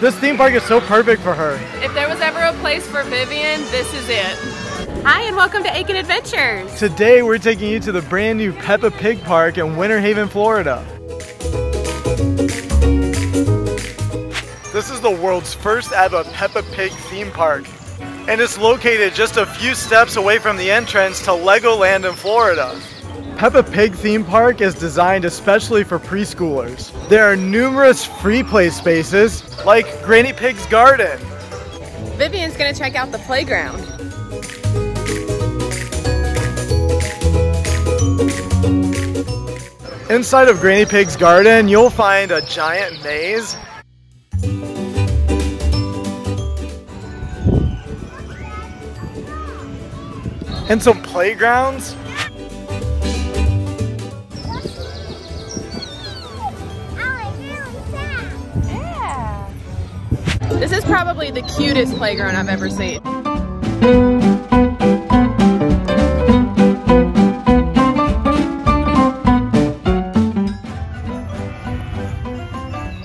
This theme park is so perfect for her. If there was ever a place for Vivian, this is it. Hi and welcome to Aiken Adventures. Today we're taking you to the brand new Peppa Pig Park in Winter Haven, Florida. This is the world's first ever Peppa Pig theme park. And it's located just a few steps away from the entrance to Legoland in Florida. Peppa Pig theme park is designed especially for preschoolers. There are numerous free play spaces, like Granny Pig's Garden. Vivian's gonna check out the playground. Inside of Granny Pig's Garden, you'll find a giant maze and some playgrounds. This is probably the cutest playground I've ever seen.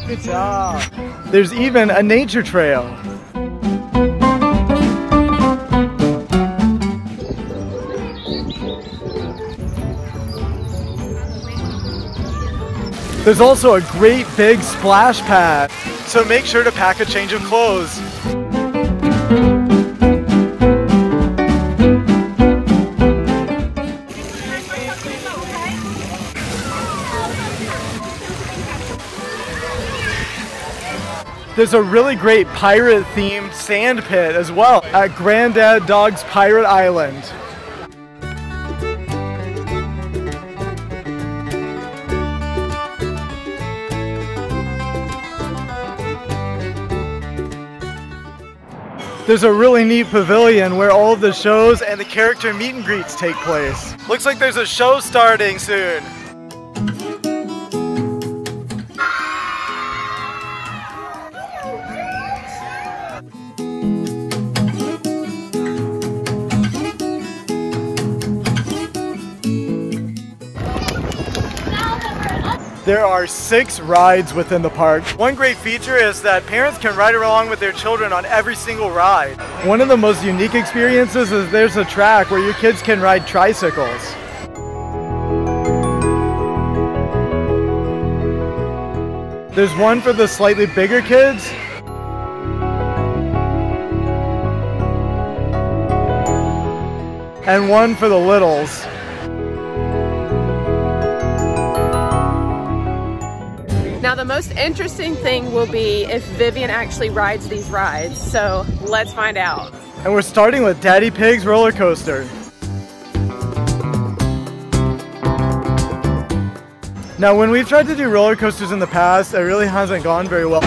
Good job. There's even a nature trail. There's also a great big splash pad, so make sure to pack a change of clothes. There's a really great pirate themed sand pit as well at Granddad Dog's Pirate Island. There's a really neat pavilion where all of the shows and the character meet and greets take place. Looks like there's a show starting soon. There are six rides within the park. One great feature is that parents can ride along with their children on every single ride. One of the most unique experiences is there's a track where your kids can ride tricycles. There's one for the slightly bigger kids. And one for the littles. The most interesting thing will be if Vivian actually rides these rides. So let's find out. And we're starting with Daddy Pig's roller coaster. Now when we've tried to do roller coasters in the past, it really hasn't gone very well.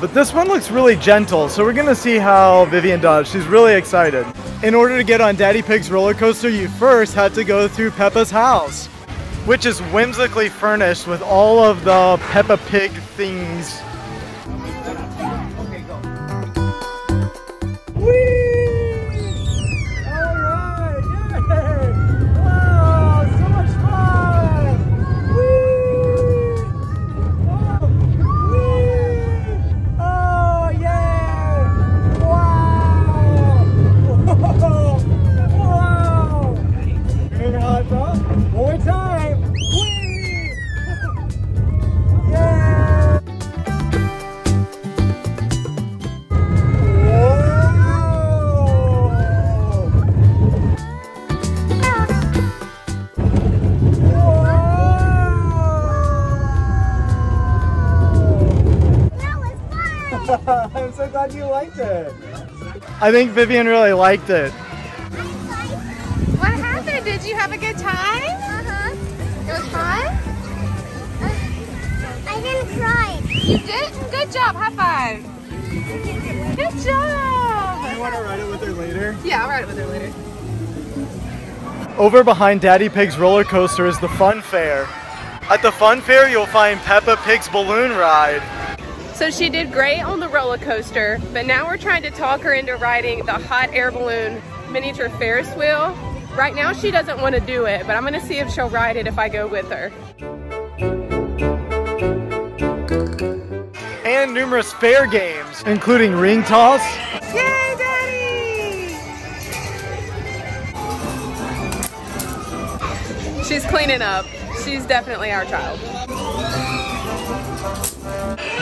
But this one looks really gentle, so we're gonna see how Vivian does. She's really excited. In order to get on Daddy Pig's roller coaster, you first had to go through Peppa's house, which is whimsically furnished with all of the Peppa Pig things. I'm so glad you liked it. I think Vivian really liked it. What happened? Did you have a good time? Uh-huh. It was fun? I didn't cry. You did? Good job. High five. Good job. I want to ride it with her later. Yeah, I'll ride it with her later. Over behind Daddy Pig's roller coaster is the Fun Fair. At the Fun Fair, you'll find Peppa Pig's balloon ride. So she did great on the roller coaster, but now we're trying to talk her into riding the hot air balloon miniature Ferris wheel. Right now she doesn't want to do it, but I'm gonna see if she'll ride it if I go with her. And numerous fair games, including ring toss. Yay, Daddy! She's cleaning up. She's definitely our child.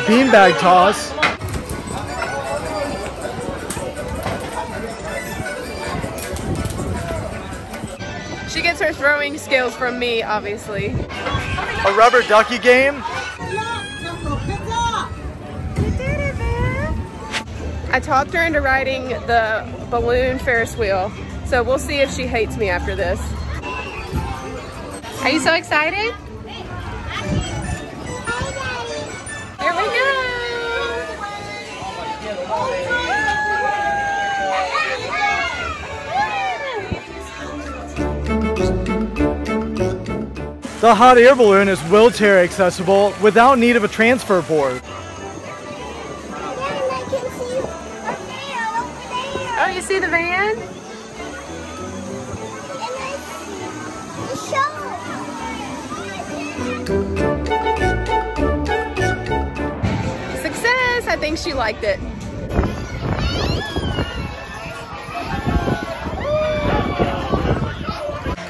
Beanbag toss. She gets her throwing skills from me, obviously. A rubber ducky game. I talked her into riding the balloon Ferris wheel, so we'll see if she hates me after this. Are you so excited? The hot air balloon is wheelchair accessible without need of a transfer board. Oh, you see the van? Success! I think she liked it.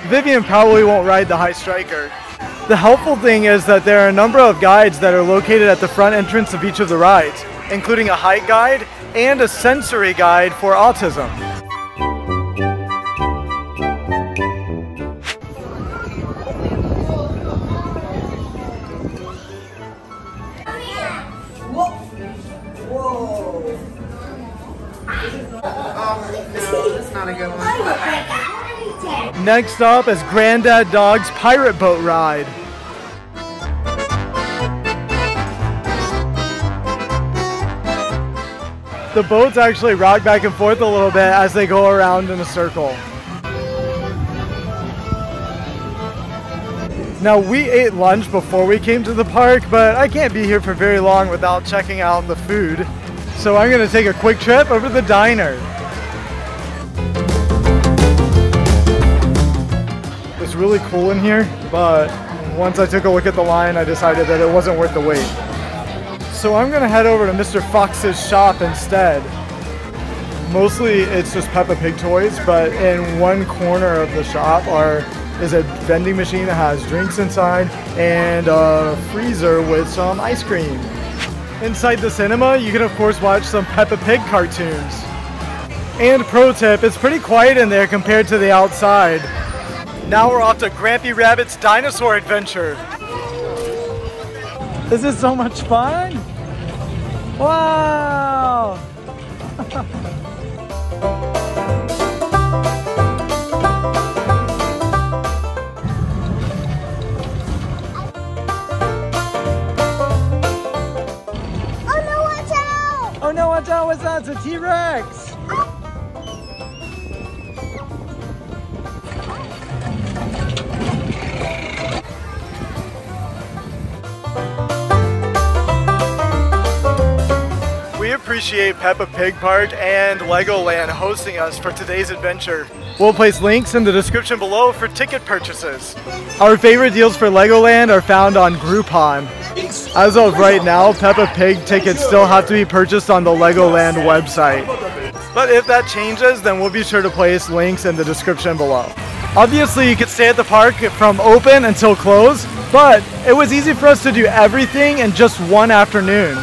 Vivian probably won't ride the High Striker. The helpful thing is that there are a number of guides that are located at the front entrance of each of the rides, including a height guide and a sensory guide for autism. Um, that's not a good one. Next up is Granddad Dog's Pirate Boat Ride. The boats actually rock back and forth a little bit as they go around in a circle. Now we ate lunch before we came to the park, but I can't be here for very long without checking out the food. So I'm gonna take a quick trip over to the diner. It's really cool in here, but once I took a look at the line, I decided that it wasn't worth the wait. So I'm gonna head over to Mr. Fox's shop instead. Mostly it's just Peppa Pig toys, but in one corner of the shop are is a vending machine that has drinks inside and a freezer with some ice cream. Inside the cinema, you can of course watch some Peppa Pig cartoons. And pro tip, it's pretty quiet in there compared to the outside. Now we're off to Grampy Rabbit's dinosaur adventure. This is so much fun. Wow. Appreciate Peppa Pig Park and Legoland hosting us for today's adventure. We'll place links in the description below for ticket purchases. Our favorite deals for Legoland are found on Groupon. As of right now, Peppa Pig tickets still have to be purchased on the Legoland website. But if that changes, then we'll be sure to place links in the description below. Obviously, you could stay at the park from open until close, but it was easy for us to do everything in just one afternoon.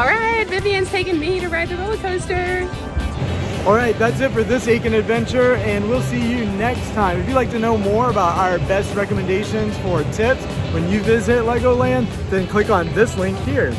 All right, Vivian's taking me to ride the roller coaster. All right, that's it for this Aiken adventure, and we'll see you next time. If you'd like to know more about our best recommendations for tips when you visit Legoland, then click on this link here.